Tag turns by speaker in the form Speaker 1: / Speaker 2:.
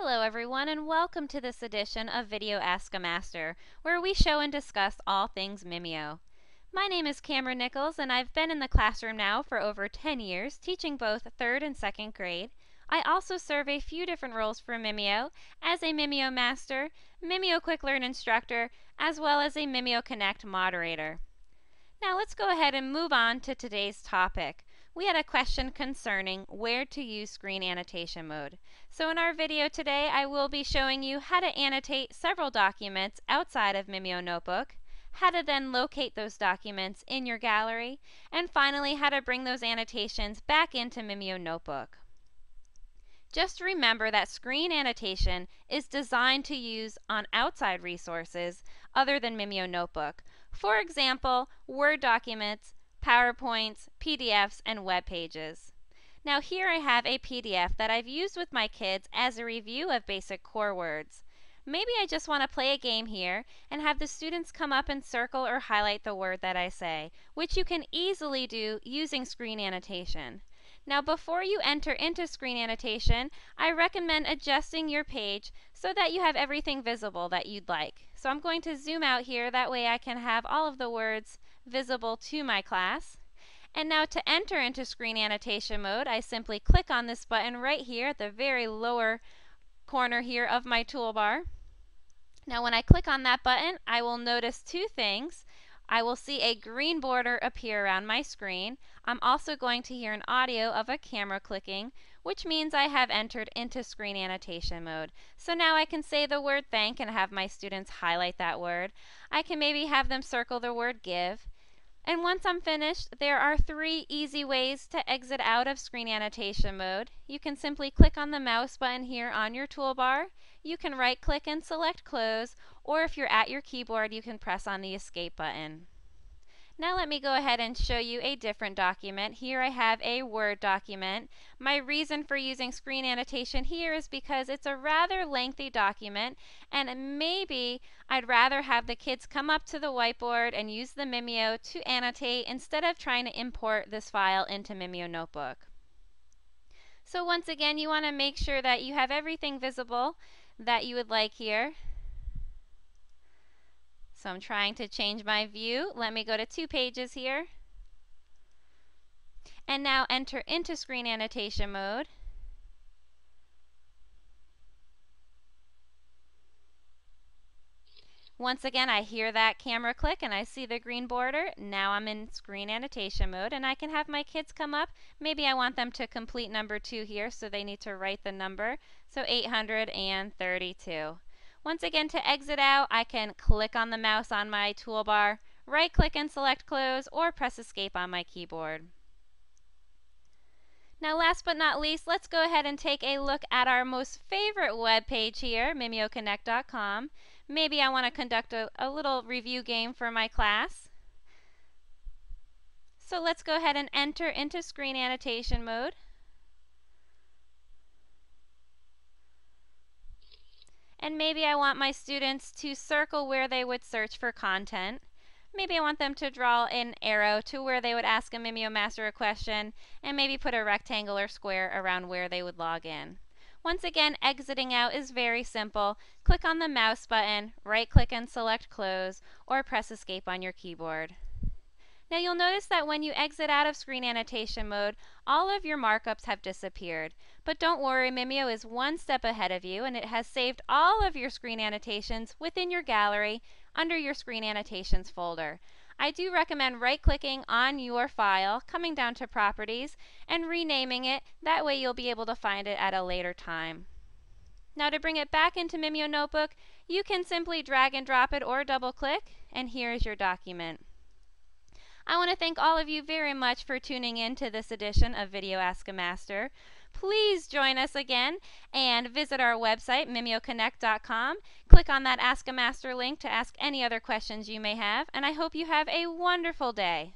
Speaker 1: Hello everyone and welcome to this edition of Video Ask a Master, where we show and discuss all things Mimio. My name is Cameron Nichols and I've been in the classroom now for over 10 years, teaching both 3rd and 2nd grade. I also serve a few different roles for Mimio as a Mimio Master, Mimio Quick Learn Instructor, as well as a Mimio Connect moderator. Now let's go ahead and move on to today's topic we had a question concerning where to use screen annotation mode. So in our video today, I will be showing you how to annotate several documents outside of Mimio Notebook, how to then locate those documents in your gallery, and finally how to bring those annotations back into Mimio Notebook. Just remember that screen annotation is designed to use on outside resources other than Mimio Notebook. For example, Word documents, PowerPoints, PDFs, and web pages. Now here I have a PDF that I've used with my kids as a review of basic core words. Maybe I just want to play a game here and have the students come up and circle or highlight the word that I say, which you can easily do using screen annotation. Now before you enter into screen annotation, I recommend adjusting your page so that you have everything visible that you'd like. So I'm going to zoom out here, that way I can have all of the words visible to my class. And now to enter into screen annotation mode, I simply click on this button right here at the very lower corner here of my toolbar. Now when I click on that button, I will notice two things. I will see a green border appear around my screen. I'm also going to hear an audio of a camera clicking, which means I have entered into screen annotation mode. So now I can say the word thank and have my students highlight that word. I can maybe have them circle the word give. And once I'm finished, there are three easy ways to exit out of screen annotation mode. You can simply click on the mouse button here on your toolbar. You can right click and select close, or if you're at your keyboard, you can press on the escape button. Now let me go ahead and show you a different document. Here I have a Word document. My reason for using screen annotation here is because it's a rather lengthy document and maybe I'd rather have the kids come up to the whiteboard and use the Mimio to annotate instead of trying to import this file into Mimio Notebook. So once again, you want to make sure that you have everything visible that you would like here. So I'm trying to change my view. Let me go to two pages here. And now enter into screen annotation mode. Once again, I hear that camera click and I see the green border. Now I'm in screen annotation mode and I can have my kids come up. Maybe I want them to complete number two here, so they need to write the number. So 832. Once again, to exit out, I can click on the mouse on my toolbar, right click and select close, or press escape on my keyboard. Now last but not least, let's go ahead and take a look at our most favorite web page here, mimioconnect.com. Maybe I want to conduct a, a little review game for my class. So let's go ahead and enter into screen annotation mode. And maybe I want my students to circle where they would search for content. Maybe I want them to draw an arrow to where they would ask a Mimio Master a question, and maybe put a rectangle or square around where they would log in. Once again, exiting out is very simple. Click on the mouse button, right click and select close, or press escape on your keyboard. Now you'll notice that when you exit out of screen annotation mode, all of your markups have disappeared. But don't worry, Mimio is one step ahead of you and it has saved all of your screen annotations within your gallery under your screen annotations folder. I do recommend right clicking on your file, coming down to properties, and renaming it. That way you'll be able to find it at a later time. Now to bring it back into Mimio Notebook, you can simply drag and drop it or double click, and here is your document. I want to thank all of you very much for tuning in to this edition of Video Ask a Master. Please join us again and visit our website, mimioconnect.com. Click on that Ask a Master link to ask any other questions you may have, and I hope you have a wonderful day.